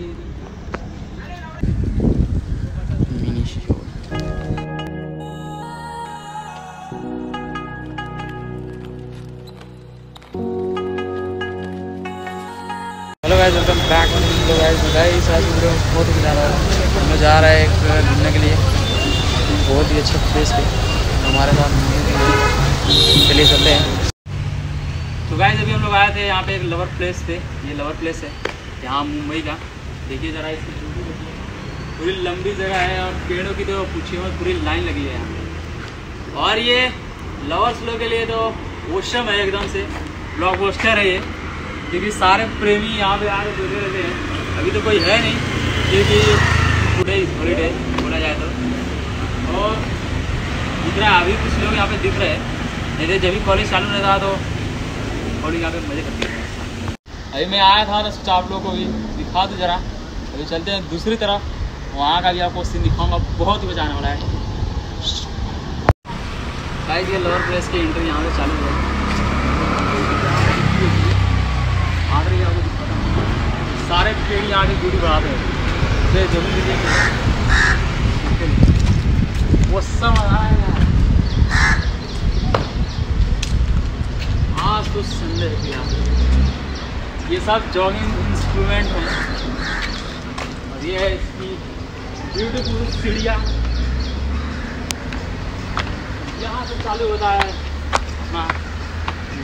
ही हम जा रहे हैं घूमने के लिए। बहुत ही अच्छे प्लेस पे। हमारे साथ चलिए चलते हैं। तो गाइस अभी हम लोग आए थे यहाँ पे एक लवर प्लेस पे। ये लवर प्लेस है, यहाँ मुंबई का। देखिए ज़रा इसकी beauty देखिए। पूरी लंबी जगह है और पेड़ों की तो पूछिए मत, पूरी लाइन लगी है यहाँ और ये लवर्स लोग के लिए तो ओशम है एकदम से। ब्लॉकबस्टर है ये। क्योंकि सारे प्रेमी यहाँ पे आके जुड़े रहते हैं। अभी तो कोई है नहीं, क्योंकि टुडे इज़ हॉलीडे बोला जाए तो। और दिख रहा है अभी कुछ लोग यहाँ पे दिख रहे हैं नहीं तो जब भी कॉलेज चालू रहता तो कॉलेज यहाँ पे मज़े करते हैं। अभी मैं आया था तो सोचा आप लोगों को भी दिखा दो जरा। अभी चलते हैं दूसरी तरफ़। वहाँ का भी आपको सीन दिखाऊँगा। बहुत ही मज़ा आने वाला है। गाइस ये लोअर प्लेस की एंट्री यहाँ से चालू है सारे पेड़ यहाँ की दूरी बढ़ाते हैं भी देखिए वो सब आ रहा है। आज तो संडे है ये सब जॉगिंग इंस्ट्रूमेंट हैं। ये है इसकी ब्यूटीफुल सीढ़ियाँ यहाँ से चालू होता है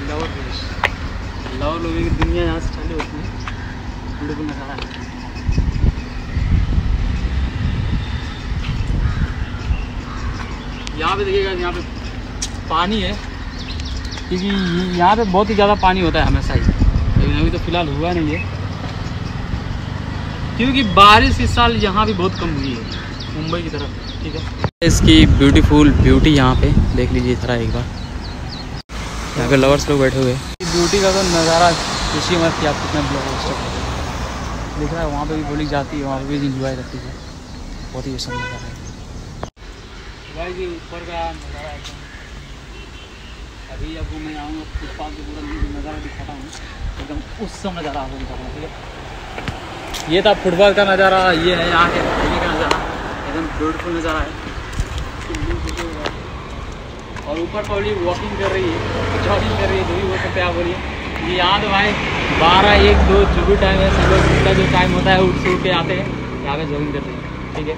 लवर प्लेस लोगों की दुनिया यहाँ से चालू होती है। ब्यूटीफुल नज़ारा है। यहाँ पे देखिएगा, यहाँ पे पानी है। क्योंकि यहाँ पे बहुत ही ज़्यादा पानी होता है हमेशा ही। लेकिन अभी तो फ़िलहाल हुआ नहीं है। क्योंकि बारिश इस साल यहाँ भी बहुत कम हुई है मुंबई की तरफ़ ठीक है? इसकी ब्यूटीफुल ब्यूटी यहाँ पे देख लीजिए थोड़ा एक बार। यहाँ पे लवर्स लोग बैठे हुए हैं। ब्यूटी का तो नज़ारा खुशी मत कि आप कितना ब्लॉक दिख रहा है वहाँ पे भी बोली जाती है वहाँ पे भी इंजॉय करती है। बहुत ही अच्छा नज़ारा है। भाई जी ऊपर का नज़ारा एकदम। अभी आपको मैं आऊँगा फुटपाथ के पूरा नज़ारा दिखाता हूँ एकदम उस सब नज़ारा आपको दिखाता हूँ ठीक है? ये था फुटबॉल का नज़ारा, ये है यहाँ के का नज़ारा। एकदम ब्यूटीफुल नज़ारा है। और ऊपर पब्लिक वॉकिंग कर रही है जॉगिंग कर रही है, जो भी बोल सकते हैं आप बोलिए। ये याद तो भाई बारह एक दो जो भी टाइम है, सब लोग का जो टाइम होता है, उठ से उठ के आते हैं, यहाँ पे जॉगिंग करते हैं। ठीक है?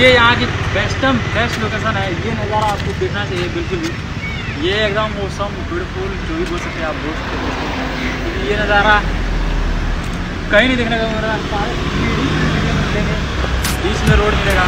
ये यहाँ की बेस्टम बेस्ट लोकेशन है। ये नज़ारा आपको देखना चाहिए, बिल्कुल भी। ये एकदम मौसम ब्यूटीफुल जो भी बोल सकते हैं आप बोल सकते हैं ये नज़ारा कहीं नहीं देखने का मिल रहा। है बीच में रोड मिलेगा।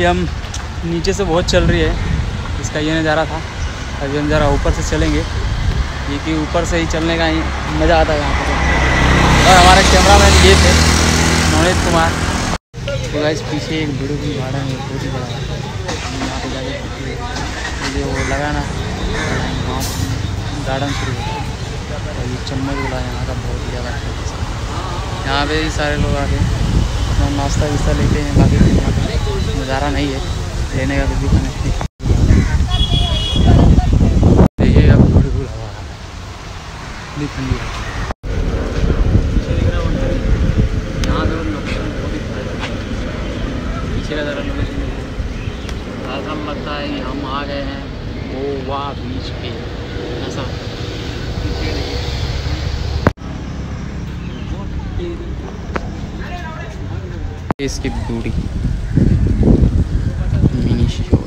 ये हम नीचे से बहुत चल रही है। इसका ये नज़ारा था। अभी हम ज़रा ऊपर से चलेंगे। क्योंकि ऊपर से ही चलने का ही मज़ा आता है यहाँ पर और हमारे कैमरा मैन ये थे नवनीत कुमार। तो गाइस पीछे एक ब्यूटीफुल गार्डन है बहुत ही बड़ा यहाँ पे जाके ये वो लगाना गार्डन शुरू और ये चम्मच वाला यहाँ का बहुत ही ज़्यादा यहाँ पे सारे लोग आके अपना नाश्ता वास्ता लेते हैं, बाकी पे नज़ारा नहीं है लेने का भी नहीं। देखिए अब ब्यूटीफुल हवा आ रहा है इतनी ठंडी है पीछे। यहाँ का ज़रा लोकेशन देखिए ऐसा लगता है कि हम आ गए हैं गोवा बीच पे। ऐसा। पीछे इसकी ब्यूटी मिनी शोर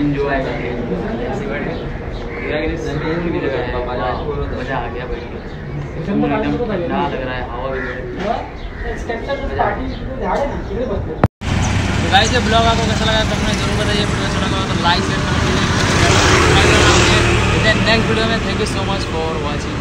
इंजॉय कर रही है मज़ा आ गया भाई के लग रहा है हवा भी तो गाइस ये ब्लॉग आपको कैसा लगा? कमेंट ज़रूर बताइए। वीडियो अच्छा लगा तो like share comment next video में thank you so much for watching